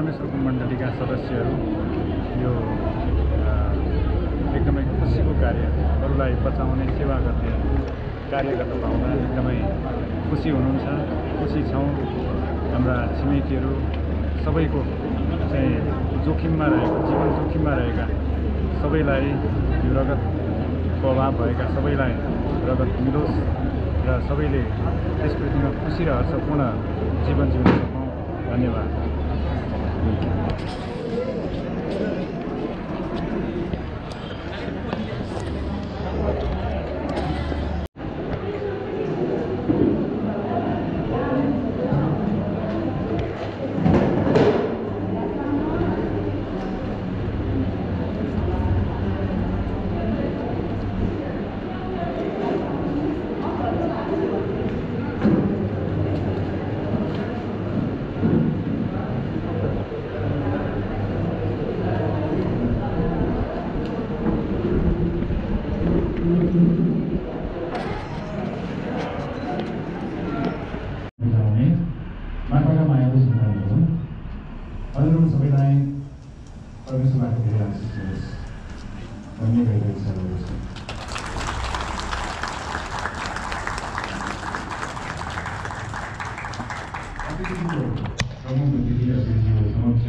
परमेश्वरको मण्डलीका सदस्यहरू यो एकदमै खुसीको कार्य अरूलाई बचाउने सेवा गर्ने कार्य गर्न एकदमै खुसी हुनुहुन्छ खुसी छौँ। हाम्रा छिमेकीहरू सबैको चाहिँ जोखिममा रहेको जीवन जोखिममा रहेका सबैलाई यो रगतको अभाव भएका सबैलाई रगत मिलोस् र सबैले यस पृथ्वीमा खुसी र हर्षपूर्ण जीवन जिउन सकौँ। धन्यवाद। weekend. भन्ने गर्दछु अतिथिको प्रमुख अतिथि अतिथिको समक्ष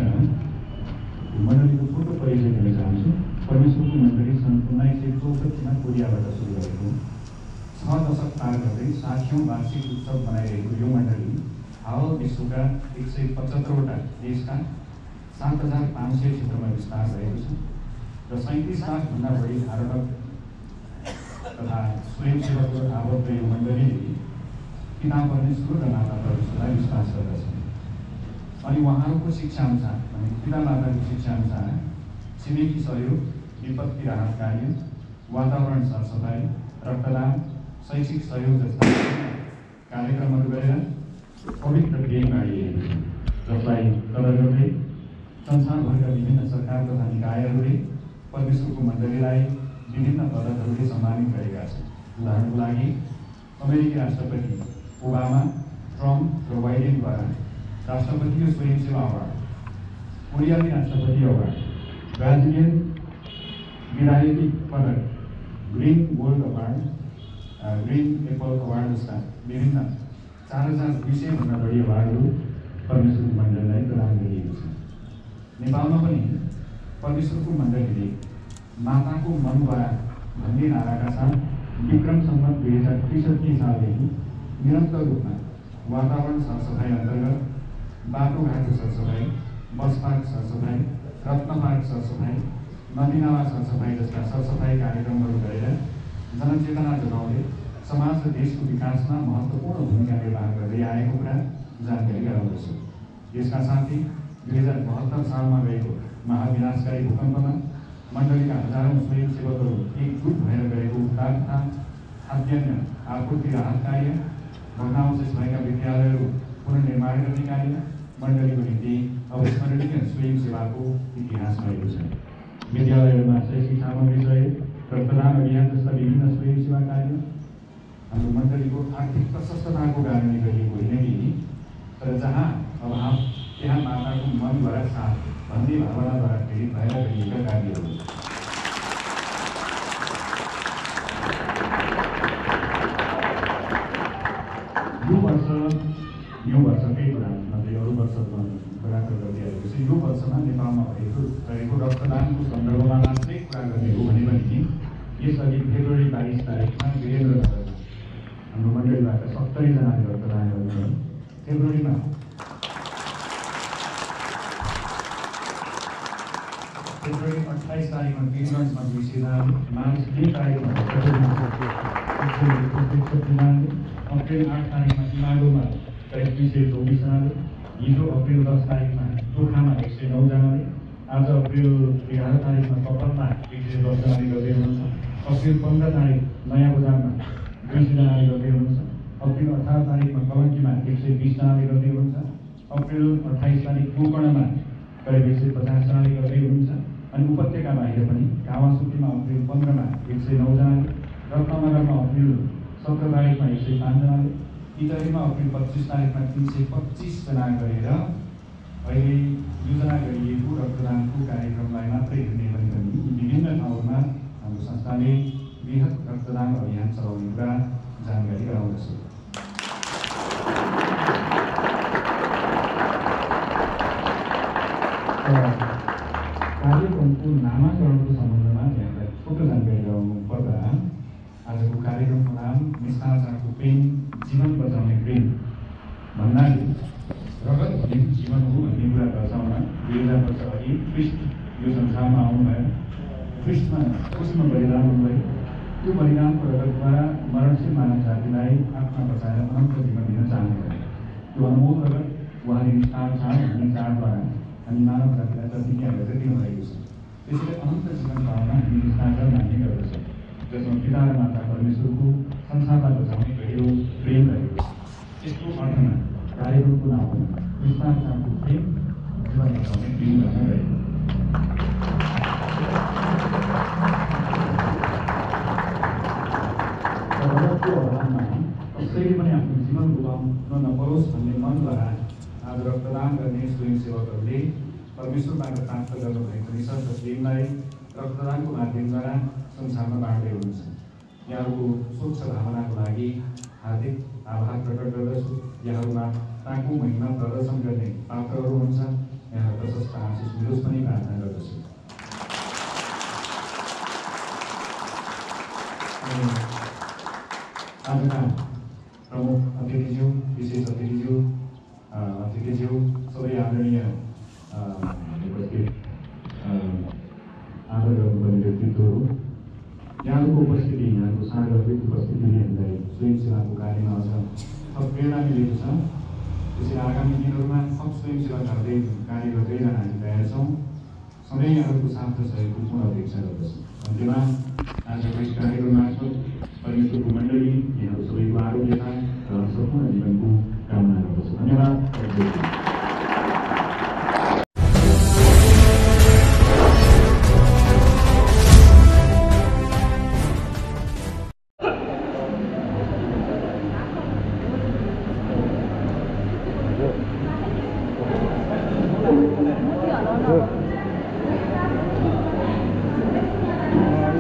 मण्डलीको पूर्व परिचय दिन चाहन्छु परमेश्वरको मण्डली सन् उन्नाइस सय चौसठीमा कोरियाबाट सुरु भएको छ दशक पार गर्दै साठौँ वार्षिक उत्सव मनाइरहेको यो मण्डली हाल विश्वका एक सय पचहत्तरवटा देशका सात हजार पाँच सय क्षेत्रमा विस्तार भएको छ र सैँतिस लाखभन्दा बढी आरोहक तथा स्वयंसेवकको आबद्ध यो मण्डलीले पिता परमेश्वर र माता परमेश्वरलाई विश्वास गर्दछ अनि उहाँहरूको शिक्षा अनुसार भने पिता माताको शिक्षा अनुसार छिमेकी सहयोग विपत्ति राहत कार्य वातावरण सरसफाइ रक्तदान शैक्षिक सहयोग जस्ता कार्यक्रमहरू गरेर पवित्र बाँडिएको छ जसलाई कदर गर्दै संसारभरका विभिन्न सरकार तथा निकायहरूले परमेश्वरको मण्डलीलाई विभिन्न पदकहरूले सम्मानित गरेका छन्। उदाहरणको लागि अमेरिकी राष्ट्रपति ओबामा ट्रम्प र बाइडेनद्वारा राष्ट्रपतिय स्वयंसेवा अवार्ड कोरियाली राष्ट्रपति अवार्ड ब्राजिलियन विधायकी पदक green gold award green apple award जस्ता विभिन्न चार हजार दुई सयभन्दा बढी अवार्डहरू परमेश्वरको मण्डलीलाई प्रदान गरिएको छ। नेपालमा पनि परमेश्वरको मण्डलीले माताको मनद्वारा भन्ने नाराका साथ विक्रम सम्मत दुई हजार त्रिसठी सालदेखि निरन्तर रूपमा वातावरण सरसफाइ अन्तर्गत बाटोघाटो सरसफाइ बस पार्क सरसफाइ रत्न पार्क सरसफाइ नदीनाला सरसफाइ जस्ता सरसफाइ कार्यक्रमहरू गरेर जनचेतना जगाउँदै समाज र देशको विकासमा महत्त्वपूर्ण भूमिका निर्वाह गर्दै आएको कुरा जानकारी गराउँदछु। यसका साथै दुई हजार बहत्तर सालमा गएको महाविनाशकारी भूकम्पमा मण्डलीका हजारौँ स्वयंसेवकहरू एकजुट भएर गरेको उद्धार तथा खाद्यान्न आपूर्ति राहत कार्य भग्नावशेष भएका विद्यालयहरू पुनर्निर्माण गर्ने कार्य मण्डलीको निम्ति अविस्मरणीय स्वयंसेवाको इतिहास रहेको छ। विद्यालयहरूमा शैक्षिक सामग्री सहयोग रक्तदान अभियान जस्ता विभिन्न स्वयंसेवा कार्य हाम्रो मण्डलीको आर्थिक प्रशस्तताको कारणले गरिएको होइन कि? तर जहाँ अभाव त्यहाँ माताको मनद्वारा साथ भन्ने भावनाद्वारा प्रेरित भएर गरिएका कार्यहरू। यो वर्ष यो वर्षकै कुरा नभए अरू वर्षमा कुरा गर्दै आएको छ यो वर्षमा नेपालमा भएको गरेको रक्तदानको सन्दर्भमा मात्रै कुरा गर्ने हो भने पनि यसअघि फेब्रुअरी बाइस तारिकमा वीरेन्द्रनगरमा हाम्रो मण्डलीबाट सत्तरीजनाले रक्तदान गर्नुभयो फेब्रुअरीमा फेब्रुअरी अट्ठाइस तारिकमा दुई तारिकमा एकसठीजनाले अप्रेल आठ तारिकमा करिब दुई सय चौबिसजनाले हिजो अप्रेल दस तारिकमा गोर्खामा एक सय नौजनाले आज अप्रेल एघार तारिकमा कपलमा एक सय दसजनाले गर्दै हुनुहुन्छ अप्रेल पन्ध्र तारिक नयाँ बजारमा दुई सयजनाले गर्दै हुनुहुन्छ अप्रेल अठार तारिकमा कलङ्कीमा एक सय बिसजनाले गर्दै हुनुहुन्छ अप्रेल अठाइस तारिक गोकर्णमा करिब एक सय पचासजनाले गर्दै हुनुहुन्छ अनि उपत्यका बाहिर पनि कावासुकीमा अप्रेल पन्ध्रमा एक सय नौजनाले रत्नगरमा अप्रेल सत्र तारिकमा एक सय पाँचजनाले इटरीमा अप्रेल पच्चिस तारिकमा तिन सय पच्चिसजना गरेर अहिले योजना गरिएको रक्तदानको कार्यक्रमलाई मात्रै हेर्ने भने पनि विभिन्न ठाउँहरूमा हाम्रो संस्थाले वृहत रक्तदान अभियान चलाउने कुरा जानकारी गराउँदछ। कार्यक्रमको नामाकरणको सम्बन्धमा यहाँलाई छोटो जानकारी गराउनु पर्दा आजको कार्यक्रमको नाम निष्ठाचारको प्रेम जीवन बचाउने प्रेम भन्नाले रगत भन्ने जीवन हो भन्ने कुरा दर्शाउन दुई हजार वर्ष अघि ख्रिस्ट यो संसारमा आउनुभयो ख्रिस्टमा उष्ण बलिदान हुनुभयो त्यो बलिदानको रगतद्वारा मरणशील मानव जातिलाई आत्मा बचाएर अनन्त जीवन दिन चाहनुभयो त्यो अनमोल रगत उहाँले निष्ठार चाड भन्ने चाडद्वारा हामी मानव जातिलाई गरेर दिनुभएको छ त्यसैले अनन्त जीवन पाउन हामी निष्ठाचार मान्ने गर्दछ जसमा पिता माता परमेश्वरको संसारलाई बचाउने गहिरो प्रेम रहेको यसको अर्थमा कार्यक्रमको नाम हो निष्ठाचारको प्रेम जीवन बचाउने प्रेम गर्न रहेको कसैले पनि आफ्नो जीवन गुमाउन नपरोस् भन्ने मनद्वारा आज रक्तदान गर्ने स्वयंसेवकहरूले परमेश्वरबाट प्राप्त गर्नुभएको निशब्द प्रेमलाई रक्तदानको माध्यमद्वारा संसारमा बाँड्दै हुनुहुन्छ। यहाँहरूको स्वच्छ भावनाको लागि हार्दिक आभार प्रकट गर्दछु। यहाँहरूमा ताकु महिमा प्रदर्शन गर्ने पात्रहरू हुन्छ यहाँ प्रशस्त आशिष मिलोस् पनि प्रार्थना गर्दछु। आजका प्रमुख अतिथिज्यू विशेष अतिथिज्यू अतिथिज्यू सबै आदरणीय आदर गर्नुपर्ने व्यक्तित्वहरू यहाँको उपस्थिति यहाँको सार्वजनिक उपस्थितिले हामीलाई स्वयंसेवाको कार्यमा अझ थप प्रेरणा मिलेको छ त्यसैले आगामी दिनहरूमा थप स्वयंसेवा गर्दै कार्य गर्दै जान हामी तयार छौँ सधैँ यहाँहरूको साथ सहयोगको अपेक्षा गर्दछु अन्त्यमा आजको कार्यक्रम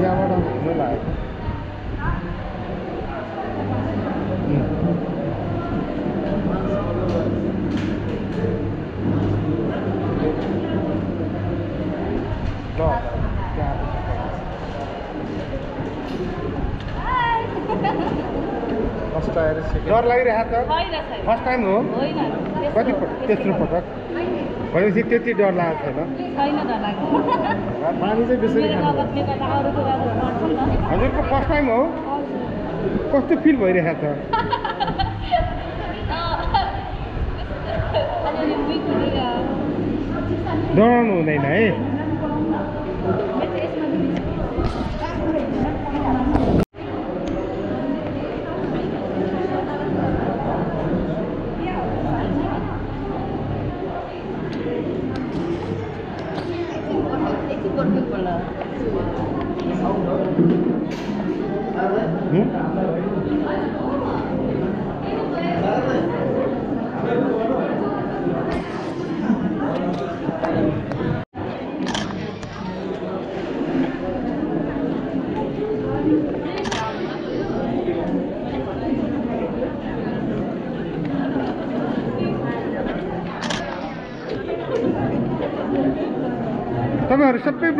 यहाँबाट हिँड्नु लागेको आएर डर लागिरहेको छ। फर्स्ट टाइम हो। होइन। कति तेस्रो पटक? भनेपछि त्यति डर लागेको छैन। पानी चाहिँ त हजुरको फर्स्ट टाइम हो। कस्तो फिल भइरहेको छ? डराउनु हुँदैन हुँ?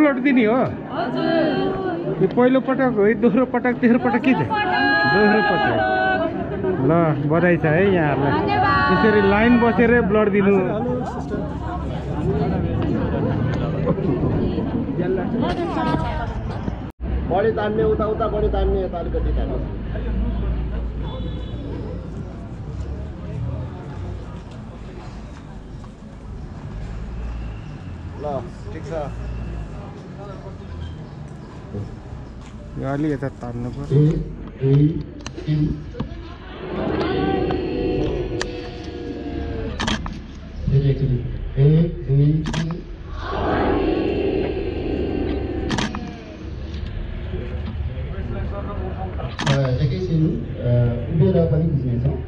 ब्लड दिने हो? यो पहिलो पटक हो दोस्रो पटक तेस्रो पटक के छ? दोस्रो पटक। ल बधाई छ है यहाँहरूलाई। यसरी लाइन बसेरै ब्लड दिनु। बढी तान्ने उता उता बढी तान्ने यता अलिकति ल ठिक छ। यो अलि यता तान्नु पर्यो एकैछिन उभिएर पनि खिच्नेछौँ हजुर अगाडिको